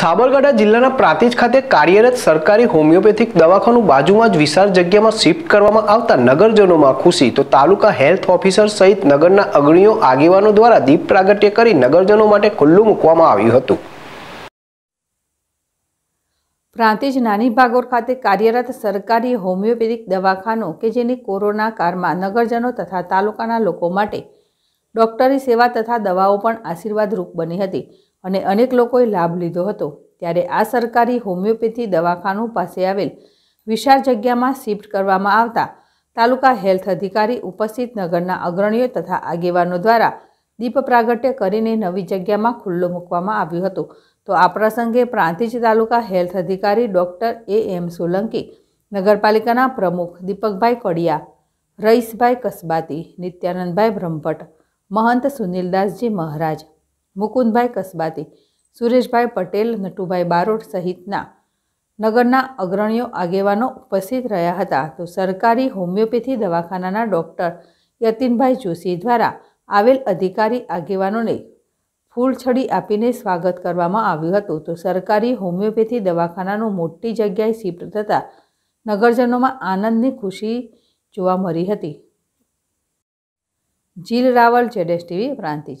સાબરકાંઠા જિલ્લાના પ્રાંતિજ ખાતે કાર્યરત સરકારી હોમિયોપેથિક દવાખાનું બાજુમાં જ વિશાળ જગ્યામાં શિફ્ટ કરવામાં આવતા નગરજનોમાં ખુશી. તો તાલુકા હેલ્થ ઓફિસર સહિત નગરના અગ્રણીઓ આગેવાનો દ્વારા દીપ પ્રાગટ્ય કરી નગરજનો માટે ખુલ્લું મૂકવામાં આવ્યું હતું. પ્રાંતિજ નાની ભાગોર ખાતે કાર્યરત સરકારી હોમિયોપેથિક દવાખાનું કે જેની કોરોના કાળમાં નગરજનો તથા તાલુકાના લોકો માટે ડોક્ટરી સેવા તથા દવાઓ પણ આશીર્વાદરૂપ બની હતી. અને અનેક લોકોએ લાભ લીધો હતો. ત્યારે આ સરકારી હોમિયોપેથી દવાખાનું પાસે આવેલ વિશાળ જગ્યામાં શિફ્ટ કરવામાં આવતા તાલુકા હેલ્થ અધિકારી ઉપસ્થિત નગરના અગ્રણીઓ તથા આગેવાનો દ્વારા દીપ પ્રાગટ્ય કરીને નવી જગ્યામાં ખુલ્લો મૂકવામાં આવ્યો હતો. તો આ પ્રસંગે પ્રાંતિજ તાલુકા હેલ્થ અધિકારી ડૉક્ટર એ એમ સોલંકી, નગરપાલિકાના પ્રમુખ દીપકભાઈ કડિયા રઈસભાઈ કસબાતી, નિત્યાનંદભાઈ બ્રહ્મભટ્ટ, મહંત સુનિલદાસજી મહારાજ મુકુંદભાઈ કસબાતી, સુરેશભાઈ પટેલ, નટુભાઈ બારોટ સહિતના નગરના અગ્રણીઓ આગેવાનો ઉપસ્થિત રહ્યા હતા. તો સરકારી હોમિયોપેથી દવાખાનાના ડૉક્ટર યતિનભાઈ જોશી દ્વારા આવેલ અધિકારી આગેવાનોને ફૂલછડી આપીને સ્વાગત કરવામાં આવ્યું હતું. તો સરકારી હોમિયોપેથી દવાખાનાનું મોટી જગ્યાએ શિફ્ટ થતાં નગરજનોમાં આનંદની ખુશી જોવા મળી હતી. જીલ રાવલ, જેડેશ TV, Prantij.